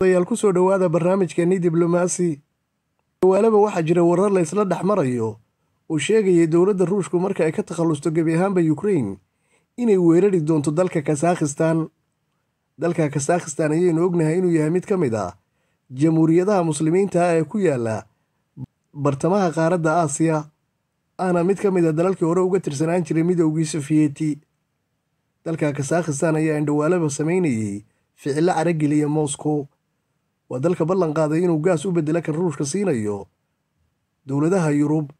odayaal ku soo dhowaada barnaamijkeenii diblomaasi dhawaalaba waxaa jira warar la ysla dhex marayo oo sheegayay dowladda ruushku marka ay ka takhallusto gebi ahaanba yukrain inay weerari doonto dalka kasakhistan dalka kasakhistan ayaynu ognahay inuu yahay mid ka mid ah jamhuuriyadaha muslimiinta ah ee ku yaalla bartamaha qaaradda aasiya ahna mid ka mid a dalalkii hore uga tirsanaan jiray midowgii sofiyeti dalka kasakhistan ayaa indhawaalaba samaynayey ficillo carageliya moscow waa dalka ballan qaaday inuu gaas u beddela kan ruushka siinayo dowladaha yurub.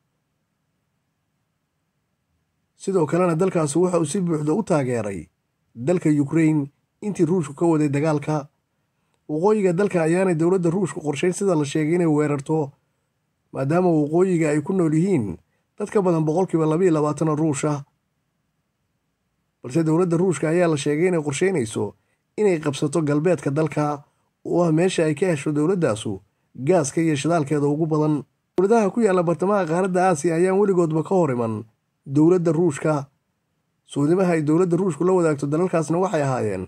Sidoo kalena dalkaasi waxa uu si buuxda u taageeray dalka yukrain intii ruushku ka waday dagaalka. Waqooyiga dalka ayaanay dowladda ruushku qorshayn sida la sheegay inay weerarto maadaama waqooyiga ay ku nool yihiin dad ka badan boqolkiiba labayo labaatana ruusha. Balse dowladda ruushka ayaa la sheegay inay qorshaynayso inay qabsato galbeedka dalka oo ah meesha ay ka hesho dowladdaasu gaaska iyo shidaalkeeda ugu badan. Dowladaha ku yaalla bartamaha qaaradda aasiya ayaan weligoodba ka hor iman. Dowladda ruushka. Suudimaha ay dowladda ruushku la wadaagto dalalkaasna waxay ahaayeen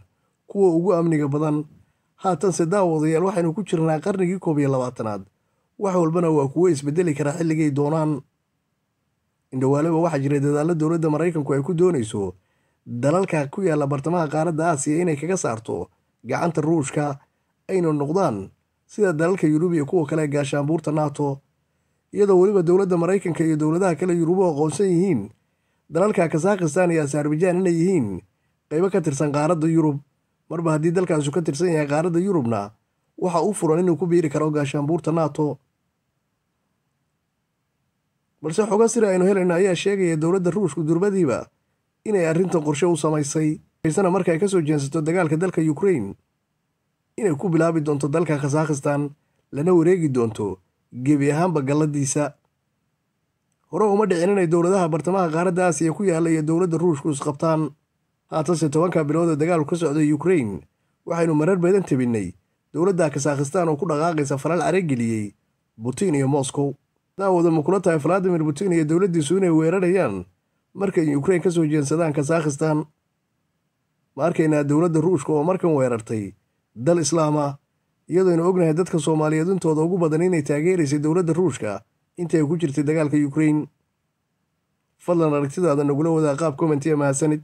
kuwa ugu amniga badan. Haatanse daawadayaal waxaynu ku jirnaa qarnigii koob iyo labaatanaad. Wax walbana waa kuwo isbeddeli karaa xilligay doonaan. Indhawaaleba waxaa jira dadaallo dowladda maraykanku ay ku doonayso dalalka ku yaalla bartamaha qaaradda aasiya inay kaga saarto gacanta ruushka ayna noqdaan sida dalalka yurub iyo kuwa kale gaashaanbuurta nato iyadoo weliba dowladda maraykanka iyo dowladaha kale yurubu aqoonsan yihiin dalalka kasakhistan iyo asarbajaan inay yihiin qaybo ka tirsan qaaradda yurub. Marba haddii dalkaasu ka tirsan yahay qaaradda yurubna waxa u furan inuu ku biiri karo gaashaanbuurta nato. Balse xoga sira aynu helayna ayaa sheegaya dowladda ruushku durbadiiba inay arrintan qorshe u samaysay aysana marka ay ka soo jeensato dagaalka dalka yukrain inay ku bilaabi doonto dalka kasakhistan lana wareegi doonto gebi ahaanba galladiisa. Hore uma dhicin inay dowladaha bartamaha qaaradda aasiya ku yaalla iyo dowladda ruushku isqabtaan haatanse tobanka bilood ee dagaalku ka socday yukrain waxaynu marar badan tebinnay dowladda kasakhistan oo ku dhaqaaqaysa falal carageliyey butin iyo moscow. Daawada ma kula tahay valadimir butin iyo dowladdiisu inay weerarayaan markay yukrain ka soo jeensadaan kasakhistan ma arkaynaa dowladda ruushka oo markan weerartay dal islaama iyadoynu ognahay dadka soomaaliyeed intooda ugu badan inay taageeraysay dowladda ruushka. Intii ay ku jirtay dagaalka yukrain fadlan aragtidaada nagula wadaa qaab kommentiya mahadsanid